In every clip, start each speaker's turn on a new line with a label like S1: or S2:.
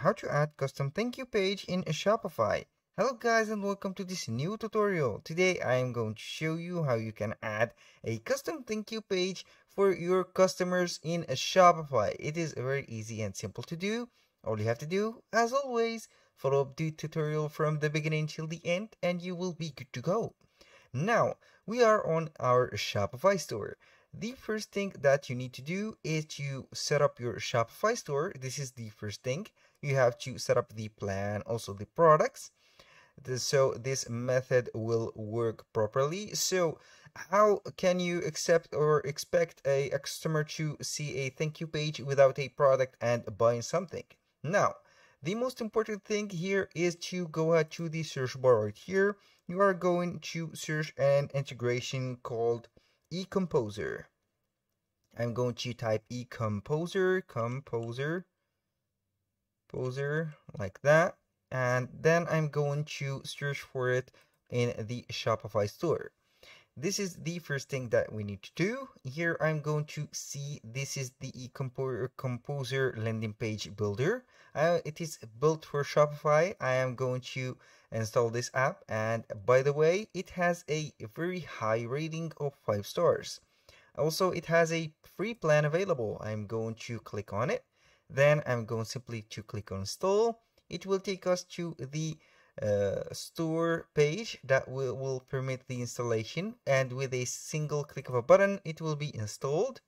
S1: how to add custom thank you page in Shopify. Hello guys and welcome to this new tutorial. Today I am going to show you how you can add a custom thank you page for your customers in Shopify. It is very easy and simple to do. All you have to do, as always, follow up the tutorial from the beginning till the end and you will be good to go. Now, we are on our Shopify store the first thing that you need to do is to set up your Shopify store. This is the first thing. You have to set up the plan, also the products. So this method will work properly. So how can you accept or expect a customer to see a thank you page without a product and buying something? Now, the most important thing here is to go ahead to the search bar right here. You are going to search an integration called eComposer. I'm going to type eComposer, composer, poser, like that. And then I'm going to search for it in the Shopify store. This is the first thing that we need to do. Here I'm going to see this is the Composer landing page builder. Uh, it is built for Shopify. I am going to install this app and by the way it has a very high rating of 5 stars. Also it has a free plan available. I'm going to click on it. Then I'm going simply to click on install. It will take us to the uh, store page that will, will permit the installation and with a single click of a button it will be installed.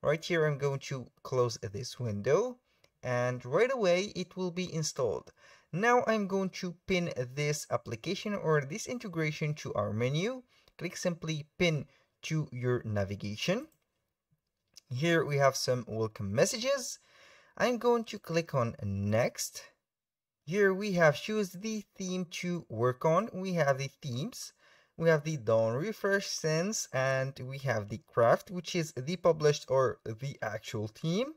S1: Right here I'm going to close this window and right away it will be installed. Now I'm going to pin this application or this integration to our menu. Click simply pin to your navigation. Here we have some welcome messages. I'm going to click on next. Here we have choose the theme to work on. We have the themes. We have the dawn refresh sense and we have the craft which is the published or the actual theme.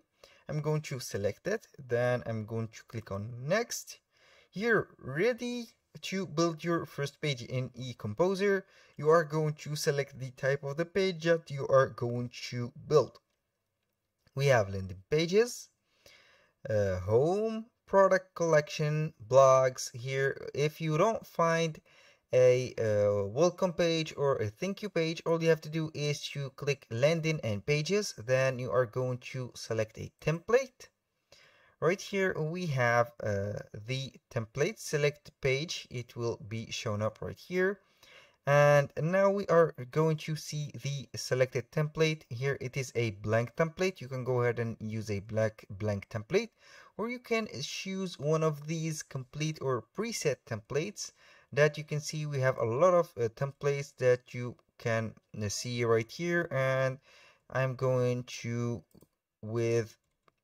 S1: I'm going to select it. Then I'm going to click on next. Here, ready to build your first page in eComposer, you are going to select the type of the page that you are going to build. We have landing pages, uh, home, product collection, blogs here. If you don't find a uh, welcome page or a thank you page, all you have to do is to click landing and pages. Then you are going to select a template right here we have uh, the template select page it will be shown up right here and now we are going to see the selected template here it is a blank template you can go ahead and use a black blank template or you can choose one of these complete or preset templates that you can see we have a lot of uh, templates that you can uh, see right here and I'm going to with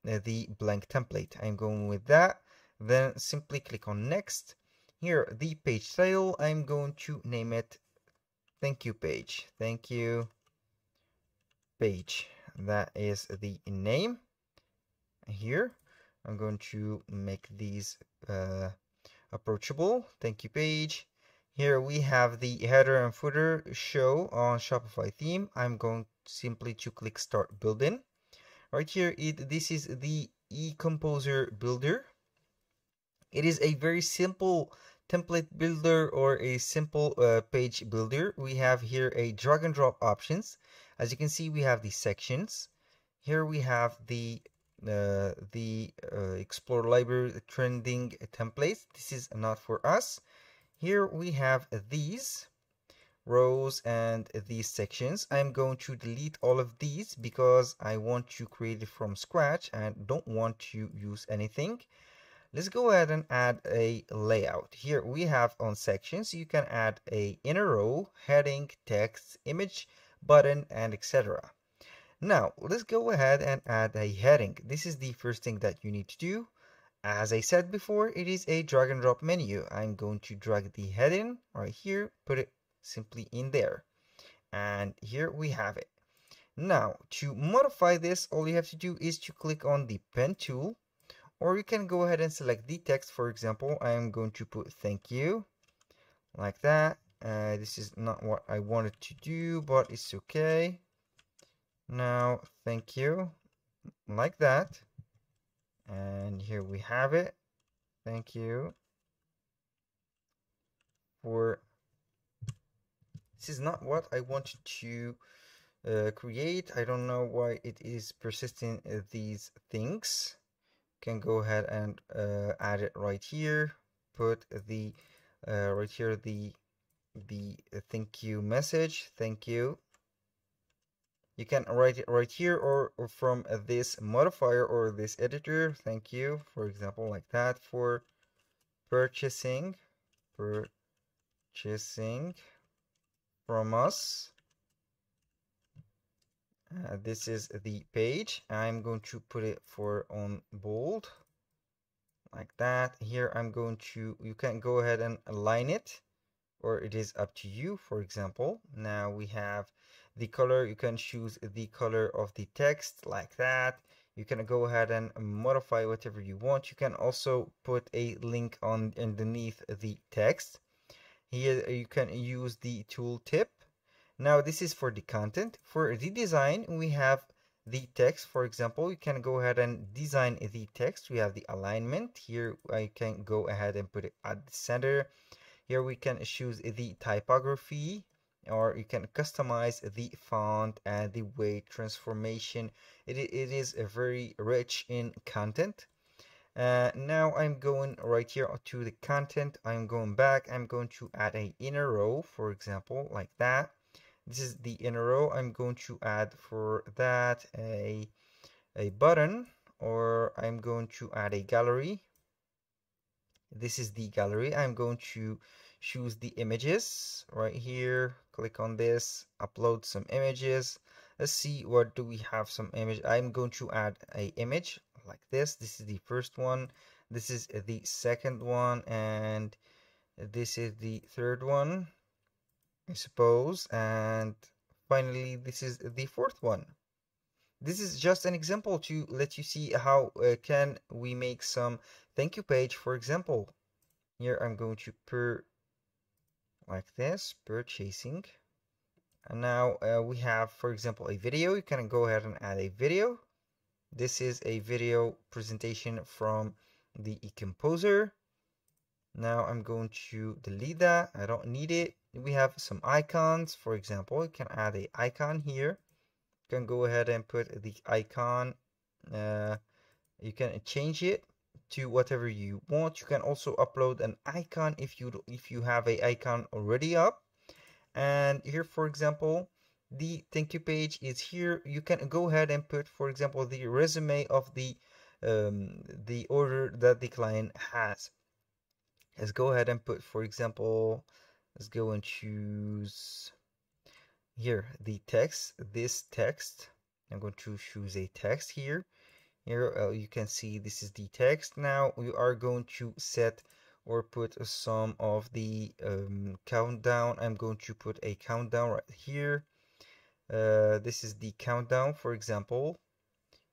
S1: the blank template. I'm going with that. Then simply click on next. Here, the page title, I'm going to name it thank you page. Thank you page. That is the name. Here, I'm going to make these uh, approachable. Thank you page. Here we have the header and footer show on Shopify theme. I'm going simply to click start building right here it this is the eComposer builder it is a very simple template builder or a simple uh, page builder we have here a drag and drop options as you can see we have the sections here we have the uh, the uh, explore library trending templates this is not for us here we have these rows and these sections. I'm going to delete all of these because I want to create it from scratch and don't want to use anything. Let's go ahead and add a layout. Here we have on sections, you can add a inner row, heading, text, image, button, and etc. Now, let's go ahead and add a heading. This is the first thing that you need to do. As I said before, it is a drag and drop menu. I'm going to drag the heading right here, put it simply in there and here we have it now to modify this all you have to do is to click on the pen tool or you can go ahead and select the text. For example I am going to put thank you like that. Uh, this is not what I wanted to do but it's okay. Now thank you like that. And here we have it. Thank you for this is not what I wanted to uh, create. I don't know why it is persisting uh, these things can go ahead and uh, add it right here. Put the uh, right here the the uh, thank you message. Thank you. You can write it right here or, or from this modifier or this editor. Thank you for example like that for purchasing purchasing from us uh, this is the page. I'm going to put it for on bold like that. Here I'm going to you can go ahead and align it or it is up to you. For example now we have the color. You can choose the color of the text like that. You can go ahead and modify whatever you want. You can also put a link on underneath the text. Here you can use the tooltip now this is for the content. For the design we have the text. For example you can go ahead and design the text. We have the alignment. Here I can go ahead and put it at the center. Here we can choose the typography or you can customize the font and the weight transformation. It, it is a very rich in content. Uh, now I'm going right here to the content. I'm going back. I'm going to add a inner row for example like that this is the inner row. I'm going to add for that a a button or I'm going to add a gallery. This is the gallery. I'm going to choose the images right here. Click on this. Upload some images. Let's see what do we have some image? I'm going to add a image like this. This is the first one. This is the second one and this is the third one i suppose and finally this is the fourth one. This is just an example to let you see how uh, can we make some thank you page. For example here i'm going to per like this purchasing. And now uh, we have for example a video. You can go ahead and add a video. This is a video presentation from the eComposer now I'm going to delete that. I don't need it. We have some icons. For example you can add a icon here. You can go ahead and put the icon uh, you can change it to whatever you want. You can also upload an icon if you if you have a icon already up. And here for example the thank you page is here. You can go ahead and put for example the resume of the um, the order that the client has let's go ahead and put for example let's go and choose here the text this text. I'm going to choose a text here. Here uh, you can see this is the text. Now we are going to set or put some of the um, countdown. I'm going to put a countdown right here. Uh, this is the countdown for example.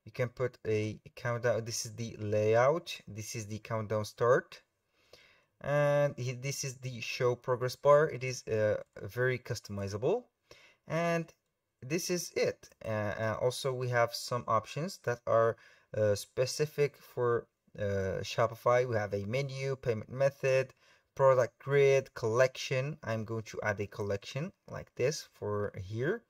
S1: You can put a countdown. This is the layout. This is the countdown start and this is the show progress bar it is uh, very customizable and this is it uh, also we have some options that are uh, specific for uh, Shopify. We have a menu, payment method, product grid, collection. I'm going to add a collection like this for here.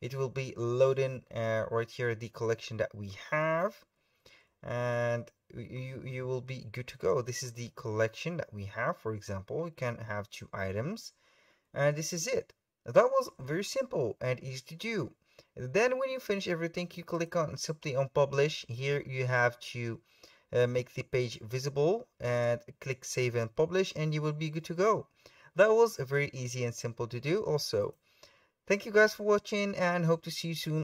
S1: It will be loading uh, right here the collection that we have and you you will be good to go. This is the collection that we have. For example you can have two items and this is it. That was very simple and easy to do. Then when you finish everything you click on simply on publish. Here you have to uh, make the page visible and click save and publish and you will be good to go. That was very easy and simple to do also. Thank you guys for watching and hope to see you soon